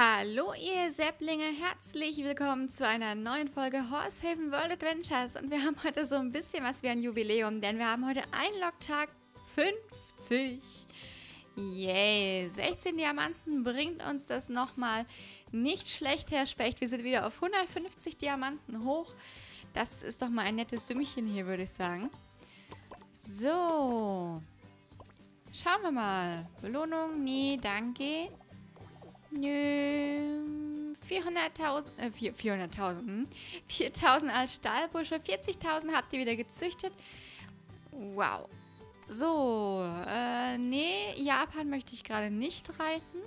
Hallo ihr Sepplinge, herzlich willkommen zu einer neuen Folge Horsehaven World Adventures und wir haben heute so ein bisschen was wie ein Jubiläum, denn wir haben heute Einlogtag 50. Yay, 16 Diamanten bringt uns das nochmal nicht schlecht, Herr Specht. Wir sind wieder auf 150 Diamanten hoch. Das ist doch mal ein nettes Sümmchen hier, würde ich sagen. So. Schauen wir mal. Belohnung? Nee, danke. Nö. 400.000, äh, 400.000, 4.000 hm? als Stahlbursche, 40.000 habt ihr wieder gezüchtet. Wow. So, äh, nee, Japan möchte ich gerade nicht reiten.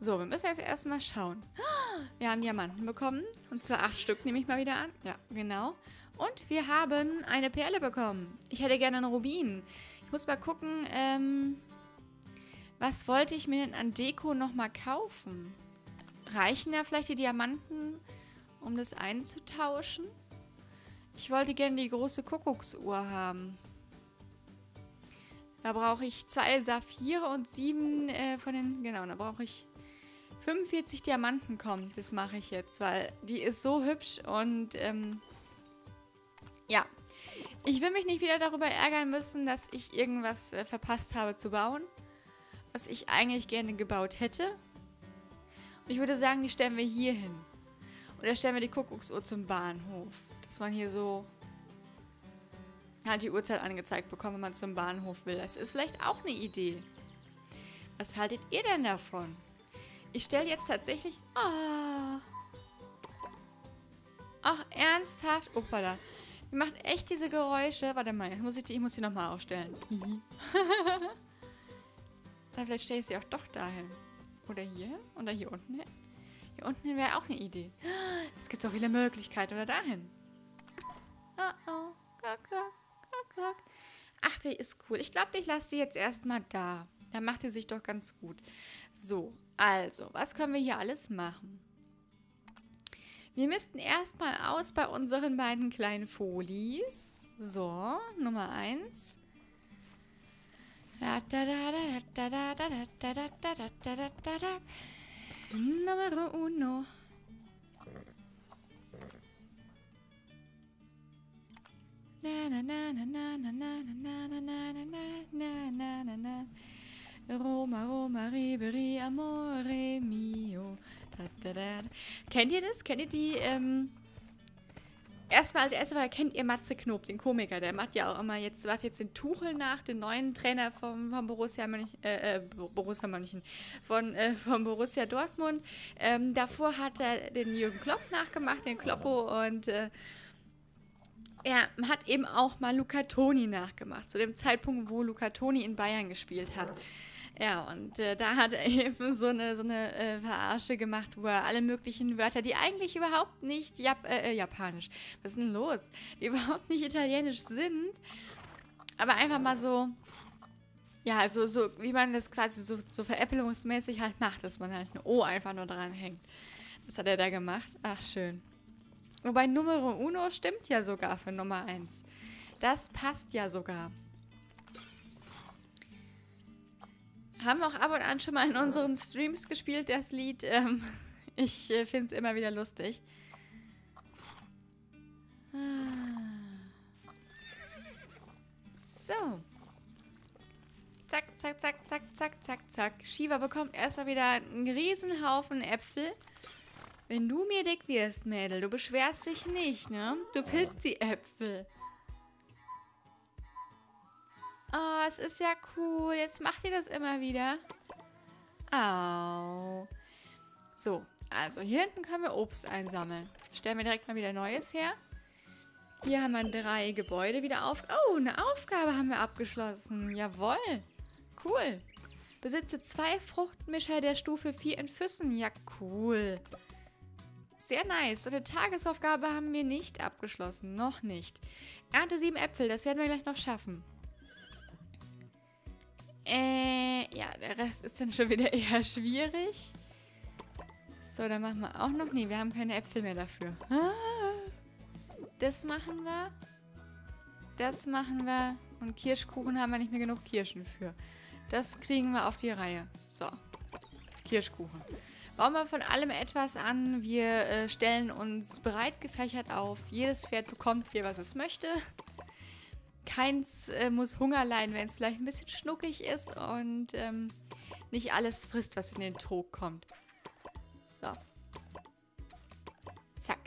So, wir müssen jetzt erstmal schauen. Wir haben Diamanten bekommen. Und zwar acht Stück, nehme ich mal wieder an. Ja, genau. Und wir haben eine Perle bekommen. Ich hätte gerne einen Rubin. Ich muss mal gucken, ähm, was wollte ich mir denn an Deko nochmal kaufen? Reichen ja vielleicht die Diamanten, um das einzutauschen? Ich wollte gerne die große Kuckucksuhr haben. Da brauche ich zwei Saphire und sieben äh, von den... Genau, da brauche ich 45 Diamanten kommt. Das mache ich jetzt, weil die ist so hübsch und ähm, ja. Ich will mich nicht wieder darüber ärgern müssen, dass ich irgendwas äh, verpasst habe zu bauen was ich eigentlich gerne gebaut hätte. Und ich würde sagen, die stellen wir hier hin. Oder stellen wir die Kuckucksuhr zum Bahnhof. Dass man hier so halt die Uhrzeit angezeigt bekommt, wenn man zum Bahnhof will. Das ist vielleicht auch eine Idee. Was haltet ihr denn davon? Ich stelle jetzt tatsächlich... Oh. Ach, ernsthaft? Opala. Die macht echt diese Geräusche. Warte mal, muss ich, die, ich muss die nochmal aufstellen. Oder vielleicht stelle ich sie auch doch dahin. Oder hier? Oder hier unten hin? Hier unten wäre auch eine Idee. Es gibt so viele Möglichkeiten. Oder dahin. Oh oh. Kack, kack, kack, kack. Ach, die ist cool. Ich glaube, ich lasse sie jetzt erstmal da. Da macht die sich doch ganz gut. So, also, was können wir hier alles machen? Wir missten erstmal aus bei unseren beiden kleinen Folies. So, Nummer 1. Numero uno. Na na na na na na na na na na na na na na na Roma, Roma, Riberi, Amore mio. Kennt ihr das? Kennt ihr die ähm, erstmal als erstes kennt ihr Matze Knob, den Komiker. Der macht ja auch immer jetzt, macht jetzt den Tuchel nach, den neuen Trainer vom, vom Borussia Mönchen, äh, äh, Borussia Mönchen, von, äh, vom Borussia Dortmund. Ähm, davor hat er den Jürgen Klopp nachgemacht, den Kloppo und äh, er hat eben auch mal Luca Toni nachgemacht, zu dem Zeitpunkt, wo Luca Toni in Bayern gespielt hat. Ja, und äh, da hat er eben so eine, so eine äh, Verarsche gemacht, wo er alle möglichen Wörter, die eigentlich überhaupt nicht Jap äh, äh japanisch, was ist denn los? Die überhaupt nicht italienisch sind, aber einfach mal so, ja, also so, wie man das quasi so, so veräppelungsmäßig halt macht, dass man halt ein O einfach nur dran hängt. Das hat er da gemacht. Ach, schön. Wobei Numero Uno stimmt ja sogar für Nummer 1. Das passt ja sogar. Haben auch ab und an schon mal in unseren Streams gespielt, das Lied. Ähm, ich äh, finde es immer wieder lustig. So. Zack, zack, zack, zack, zack, zack, zack. Shiva bekommt erstmal wieder einen Riesenhaufen Äpfel. Wenn du mir dick wirst, Mädel, du beschwerst dich nicht, ne? Du willst die Äpfel. Oh, es ist ja cool. Jetzt macht ihr das immer wieder. Au. So, also hier hinten können wir Obst einsammeln. Stellen wir direkt mal wieder Neues her. Hier haben wir drei Gebäude wieder auf... Oh, eine Aufgabe haben wir abgeschlossen. Jawohl. Cool. Besitze zwei Fruchtmischer der Stufe 4 in Füssen. Ja, cool. Sehr nice. So eine Tagesaufgabe haben wir nicht abgeschlossen. Noch nicht. Ernte sieben Äpfel. Das werden wir gleich noch schaffen. Äh, ja, der Rest ist dann schon wieder eher schwierig. So, dann machen wir auch noch... Nee, wir haben keine Äpfel mehr dafür. Das machen wir. Das machen wir. Und Kirschkuchen haben wir nicht mehr genug Kirschen für. Das kriegen wir auf die Reihe. So. Kirschkuchen. Bauen wir von allem etwas an. Wir äh, stellen uns breit gefächert auf. Jedes Pferd bekommt hier, was es möchte. Keins äh, muss Hunger leiden, wenn es vielleicht ein bisschen schnuckig ist und ähm, nicht alles frisst, was in den Trog kommt. So. Zack.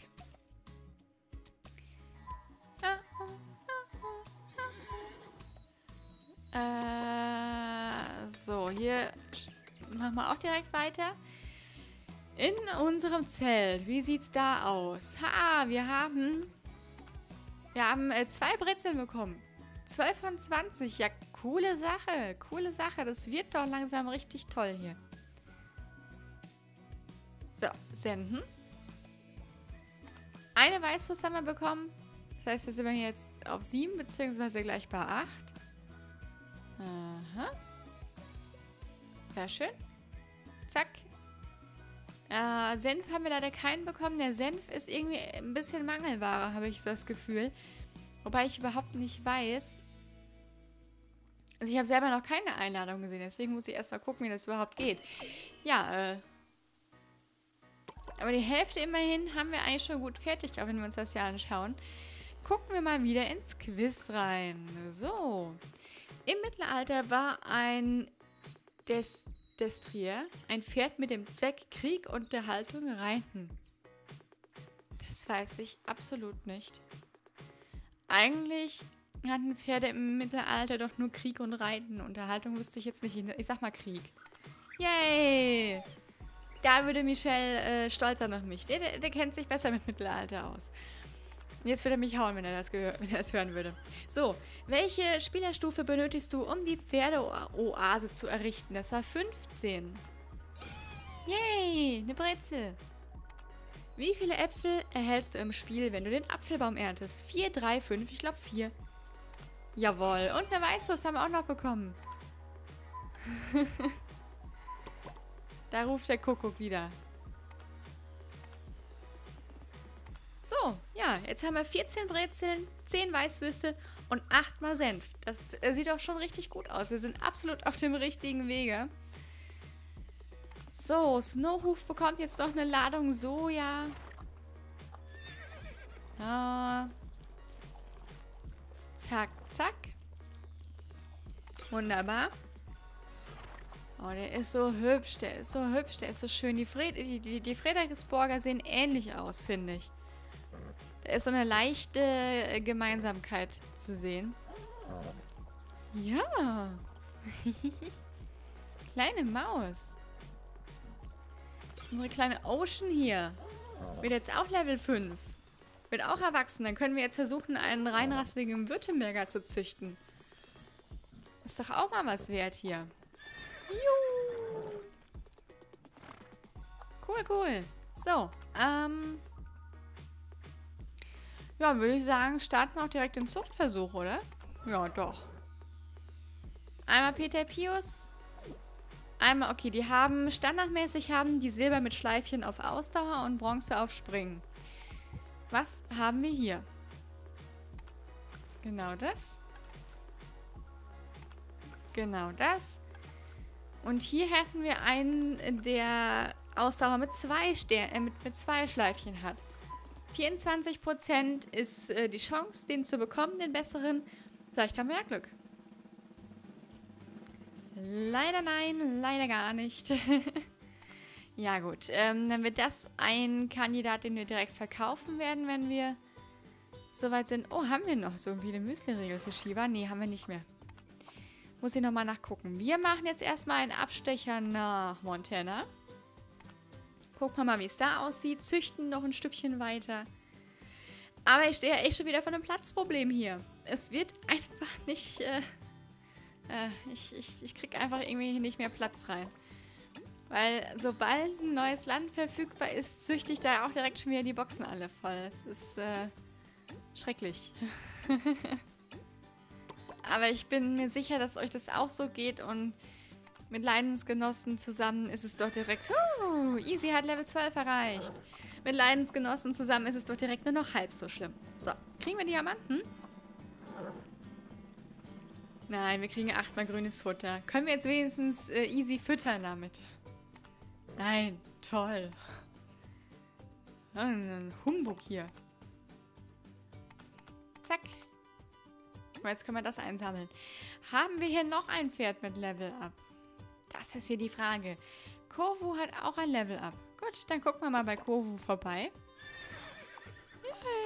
Äh, so, hier machen wir auch direkt weiter. In unserem Zelt. Wie sieht's da aus? Ha, wir haben... Wir haben äh, zwei Brezeln bekommen. 12 von 20. Ja, coole Sache. Coole Sache. Das wird doch langsam richtig toll hier. So, senden. Eine Weißwurst haben wir bekommen. Das heißt, jetzt sind wir jetzt auf 7, beziehungsweise gleich bei 8. Aha. Sehr schön. Zack. Äh, Senf haben wir leider keinen bekommen. Der Senf ist irgendwie ein bisschen Mangelware, habe ich so das Gefühl. Wobei ich überhaupt nicht weiß. Also ich habe selber noch keine Einladung gesehen, deswegen muss ich erst mal gucken, wie das überhaupt geht. Ja, äh. Aber die Hälfte immerhin haben wir eigentlich schon gut fertig, auch wenn wir uns das hier anschauen. Gucken wir mal wieder ins Quiz rein. So. Im Mittelalter war ein Des Destrier ein Pferd mit dem Zweck Krieg und Unterhaltung reiten. Das weiß ich absolut nicht. Eigentlich hatten Pferde im Mittelalter doch nur Krieg und Reiten. Unterhaltung wüsste ich jetzt nicht. Ich sag mal Krieg. Yay! Da würde Michel äh, stolz sein auf mich. Der, der, der kennt sich besser mit Mittelalter aus. Jetzt würde er mich hauen, wenn er, das wenn er das hören würde. So, welche Spielerstufe benötigst du, um die Pferdeoase zu errichten? Das war 15. Yay, eine Brezel. Wie viele Äpfel erhältst du im Spiel, wenn du den Apfelbaum erntest? 4, 3, 5, ich glaube 4. Jawohl, und eine Weißwurst haben wir auch noch bekommen. da ruft der Kuckuck wieder. So, ja, jetzt haben wir 14 Brezeln, 10 Weißwürste und 8 mal Senf. Das äh, sieht auch schon richtig gut aus. Wir sind absolut auf dem richtigen Wege. So, Snowhoof bekommt jetzt noch eine Ladung Soja. Ja. Zack, zack. Wunderbar. Oh, der ist so hübsch, der ist so hübsch, der ist so schön. Die, Fred die, die, die Frederiksborger sehen ähnlich aus, finde ich. Ist so eine leichte äh, Gemeinsamkeit zu sehen. Ja. kleine Maus. Unsere kleine Ocean hier. Wird jetzt auch Level 5. Wird auch erwachsen. Dann können wir jetzt versuchen, einen reinrassigen Württemberger zu züchten. Ist doch auch mal was wert hier. Juhu. Cool, cool. So, ähm... Ja, würde ich sagen, starten wir auch direkt den Zuchtversuch, oder? Ja, doch. Einmal Peter Pius. Einmal, okay, die haben, standardmäßig haben die Silber mit Schleifchen auf Ausdauer und Bronze auf Springen. Was haben wir hier? Genau das. Genau das. Und hier hätten wir einen, der Ausdauer mit zwei, Ster äh, mit, mit zwei Schleifchen hat. 24% ist äh, die Chance, den zu bekommen, den besseren. Vielleicht haben wir ja Glück. Leider nein, leider gar nicht. ja gut, ähm, dann wird das ein Kandidat, den wir direkt verkaufen werden, wenn wir soweit sind. Oh, haben wir noch so viele Müsli-Riegel für Shiba? Nee, haben wir nicht mehr. Muss ich nochmal nachgucken. Wir machen jetzt erstmal einen Abstecher nach Montana. Gucken wir mal, wie es da aussieht. Züchten noch ein Stückchen weiter. Aber ich stehe ja echt schon wieder vor einem Platzproblem hier. Es wird einfach nicht... Äh, äh, ich, ich, ich kriege einfach irgendwie nicht mehr Platz rein. Weil sobald ein neues Land verfügbar ist, züchte ich da auch direkt schon wieder die Boxen alle voll. Es ist äh, schrecklich. Aber ich bin mir sicher, dass euch das auch so geht und mit Leidensgenossen zusammen ist es doch direkt... Uh, Easy hat Level 12 erreicht. Mit Leidensgenossen zusammen ist es doch direkt nur noch halb so schlimm. So, kriegen wir Diamanten? Nein, wir kriegen achtmal grünes Futter. Können wir jetzt wenigstens äh, easy füttern damit? Nein, toll. Ein Humbug hier. Zack. Jetzt können wir das einsammeln. Haben wir hier noch ein Pferd mit Level Up? Das ist hier die Frage. Kovu hat auch ein Level Up. Gut, dann gucken wir mal bei Kovu vorbei.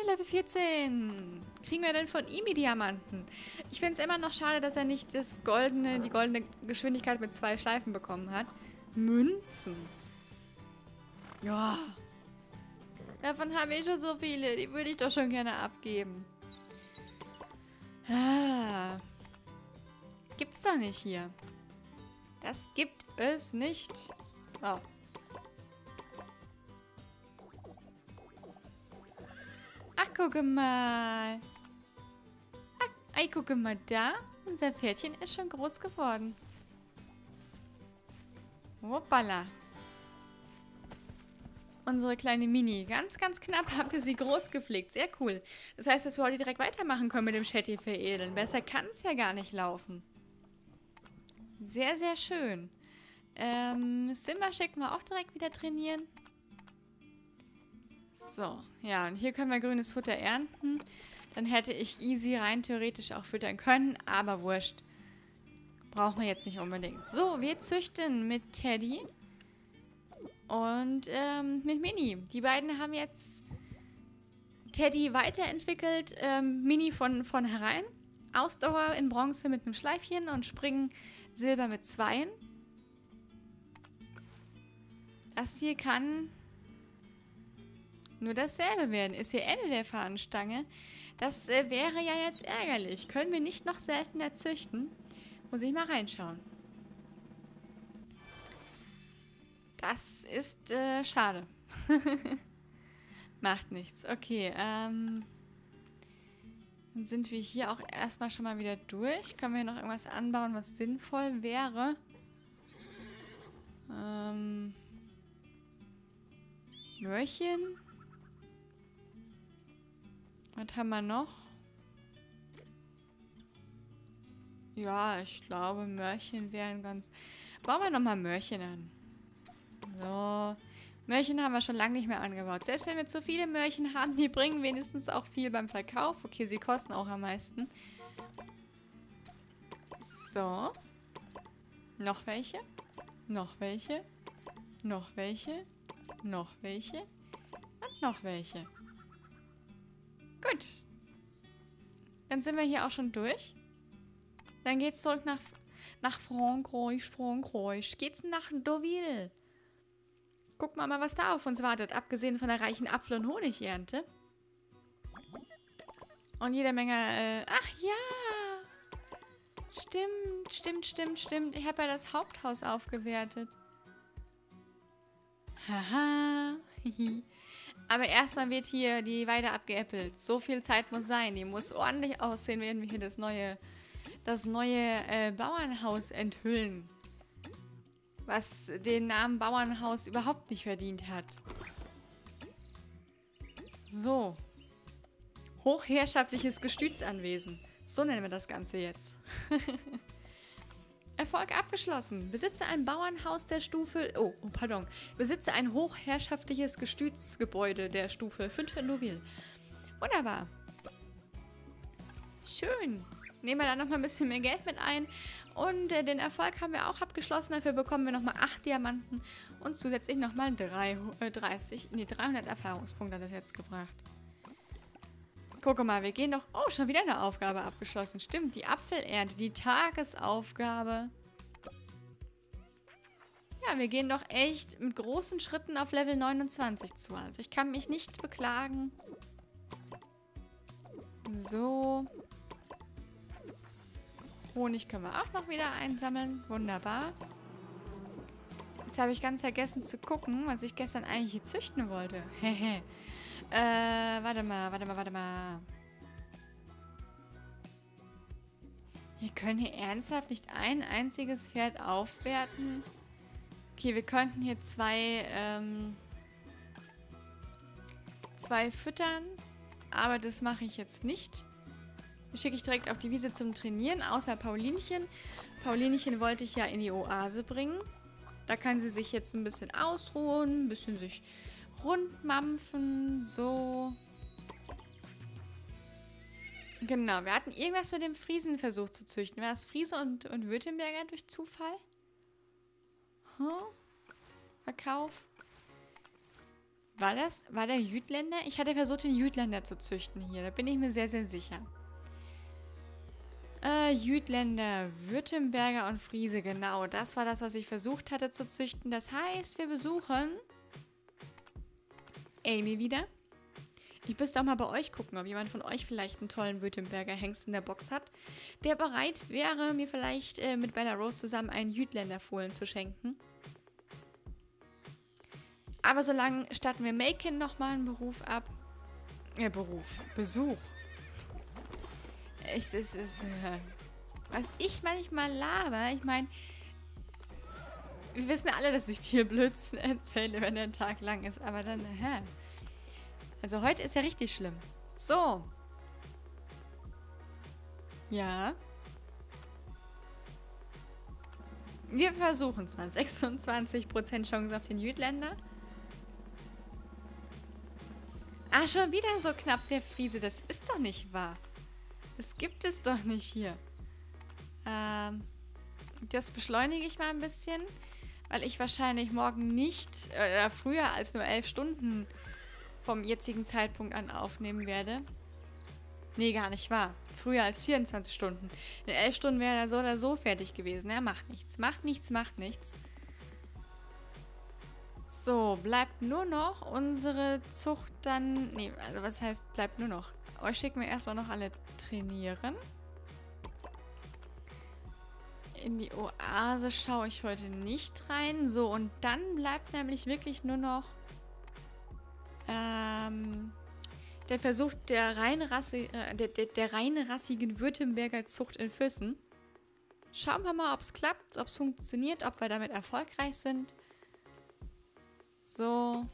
Level 14. Kriegen wir denn von ihm die Diamanten? Ich finde es immer noch schade, dass er nicht das goldene, die goldene Geschwindigkeit mit zwei Schleifen bekommen hat. Münzen. Ja. Davon habe ich schon so viele. Die würde ich doch schon gerne abgeben. Ah. Gibt's doch nicht hier. Das gibt es nicht. Oh. Ach, gucke mal. Ach, ey, gucke mal da. Unser Pferdchen ist schon groß geworden. Hoppala. Unsere kleine Mini. Ganz, ganz knapp habt ihr sie groß gepflegt. Sehr cool. Das heißt, dass wir heute direkt weitermachen können mit dem Shetty veredeln. Besser kann es ja gar nicht laufen. Sehr, sehr schön. Ähm, Simba schicken wir auch direkt wieder trainieren. So, ja, und hier können wir grünes Futter ernten. Dann hätte ich easy rein theoretisch auch füttern können, aber wurscht. Brauchen wir jetzt nicht unbedingt. So, wir züchten mit Teddy und ähm, mit Mini. Die beiden haben jetzt Teddy weiterentwickelt, ähm, Mini von, von herein. Ausdauer in Bronze mit einem Schleifchen und Springen Silber mit Zweien. Das hier kann nur dasselbe werden. Ist hier Ende der Fahnenstange. Das äh, wäre ja jetzt ärgerlich. Können wir nicht noch seltener züchten? Muss ich mal reinschauen. Das ist äh, schade. Macht nichts. Okay, ähm... Dann sind wir hier auch erstmal schon mal wieder durch. Können wir hier noch irgendwas anbauen, was sinnvoll wäre? Ähm... Möhrchen? Was haben wir noch? Ja, ich glaube, Mörchen wären ganz... Bauen wir nochmal Mörchen an. So. Mörchen haben wir schon lange nicht mehr angebaut. Selbst wenn wir zu viele Mörchen haben, die bringen wenigstens auch viel beim Verkauf. Okay, sie kosten auch am meisten. So. Noch welche? Noch welche? Noch welche? Noch welche? Und noch welche. Gut. Dann sind wir hier auch schon durch. Dann geht's zurück nach, nach Frankreich, Frankreich. Geht's nach Deauville. Gucken wir mal, was da auf uns wartet. Abgesehen von der reichen Apfel- und Honigernte. Und jede Menge, äh, ach ja. Stimmt, stimmt, stimmt, stimmt. Ich habe ja das Haupthaus aufgewertet. Haha. Aber erstmal wird hier die Weide abgeäppelt. So viel Zeit muss sein. Die muss ordentlich aussehen, wenn wir hier das neue, das neue äh, Bauernhaus enthüllen. Was den Namen Bauernhaus überhaupt nicht verdient hat. So. Hochherrschaftliches Gestütsanwesen. So nennen wir das Ganze jetzt. Erfolg abgeschlossen. Besitze ein Bauernhaus der Stufe... Oh, oh, pardon. Besitze ein hochherrschaftliches Gestütsgebäude der Stufe 5 in Deauville. Wunderbar. Schön. Nehmen wir da nochmal ein bisschen mehr Geld mit ein. Und äh, den Erfolg haben wir auch abgeschlossen. Dafür bekommen wir nochmal 8 Diamanten und zusätzlich nochmal 30, nee, 300 Erfahrungspunkte hat das jetzt gebracht. Gucke mal, wir gehen doch... Oh, schon wieder eine Aufgabe abgeschlossen. Stimmt, die Apfelernte, die Tagesaufgabe. Ja, wir gehen doch echt mit großen Schritten auf Level 29 zu. Also ich kann mich nicht beklagen. So. Honig können wir auch noch wieder einsammeln. Wunderbar. Jetzt habe ich ganz vergessen zu gucken, was ich gestern eigentlich hier züchten wollte. Äh, warte mal, warte mal, warte mal. Wir können hier ernsthaft nicht ein einziges Pferd aufwerten. Okay, wir könnten hier zwei, ähm, zwei füttern. Aber das mache ich jetzt nicht. Schicke ich direkt auf die Wiese zum Trainieren, außer Paulinchen. Paulinchen wollte ich ja in die Oase bringen. Da kann sie sich jetzt ein bisschen ausruhen, ein bisschen sich rundmampfen, so. Genau, wir hatten irgendwas mit dem Friesen versucht zu züchten. War das Friese und, und Württemberger durch Zufall? Hm? Verkauf? War das, war der Jütländer? Ich hatte versucht, den Jütländer zu züchten hier. Da bin ich mir sehr, sehr sicher. Äh, Jütländer, Württemberger und Friese, genau. Das war das, was ich versucht hatte zu züchten. Das heißt, wir besuchen Amy wieder. Ich müsste auch mal bei euch gucken, ob jemand von euch vielleicht einen tollen Württemberger Hengst in der Box hat, der bereit wäre, mir vielleicht äh, mit Bella Rose zusammen einen Jütländer Fohlen zu schenken. Aber solange starten wir Macon nochmal einen Beruf ab. Äh, Beruf. Besuch. Es ist, es, äh, was ich manchmal laber, ich meine, wir wissen alle, dass ich viel Blödsinn erzähle, wenn der Tag lang ist, aber dann, hä? Also heute ist ja richtig schlimm. So. Ja. Wir versuchen es mal. 26% Chance auf den Jütländer. Ah, schon wieder so knapp der Friese. Das ist doch nicht wahr. Das gibt es doch nicht hier. Ähm, das beschleunige ich mal ein bisschen, weil ich wahrscheinlich morgen nicht, äh, früher als nur elf Stunden vom jetzigen Zeitpunkt an aufnehmen werde. Nee, gar nicht wahr. Früher als 24 Stunden. In elf Stunden wäre er so oder so fertig gewesen. Er macht nichts. Macht nichts, macht nichts. So, bleibt nur noch unsere Zucht dann... Nee, also was heißt bleibt nur noch? Euch schicken wir erstmal noch alle trainieren. In die Oase schaue ich heute nicht rein. So, und dann bleibt nämlich wirklich nur noch ähm, der Versuch der, Reinrasse, äh, der, der, der reinrassigen Württemberger Zucht in Füssen. Schauen wir mal, ob es klappt, ob es funktioniert, ob wir damit erfolgreich sind. So.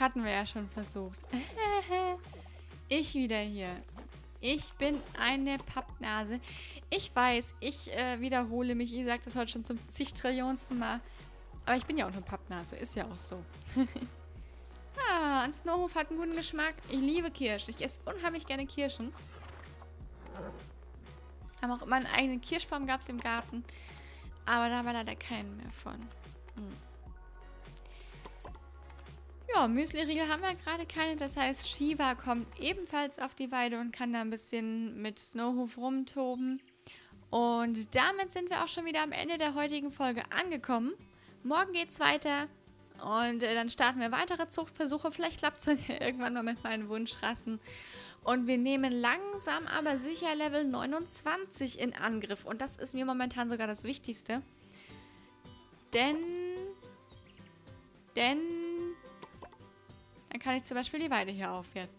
Hatten wir ja schon versucht. ich wieder hier. Ich bin eine Pappnase. Ich weiß, ich äh, wiederhole mich. Ich sage das heute schon zum zigtrillionsten Mal. Aber ich bin ja auch eine Pappnase. Ist ja auch so. ah, ein Snowhof hat einen guten Geschmack. Ich liebe Kirschen. Ich esse unheimlich gerne Kirschen. Haben auch immer einen eigenen Kirschbaum gehabt im Garten. Aber da war leider keinen mehr von. Hm. Ja, Müsli-Riegel haben wir gerade keine. Das heißt, Shiva kommt ebenfalls auf die Weide und kann da ein bisschen mit Snowhoof rumtoben. Und damit sind wir auch schon wieder am Ende der heutigen Folge angekommen. Morgen geht's weiter. Und äh, dann starten wir weitere Zuchtversuche. Vielleicht klappt es ja irgendwann mal mit meinen Wunschrassen. Und wir nehmen langsam aber sicher Level 29 in Angriff. Und das ist mir momentan sogar das Wichtigste. Denn... Denn dann kann ich zum Beispiel die Weide hier aufwerten.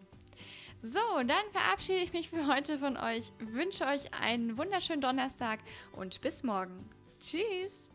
So, dann verabschiede ich mich für heute von euch, wünsche euch einen wunderschönen Donnerstag und bis morgen. Tschüss!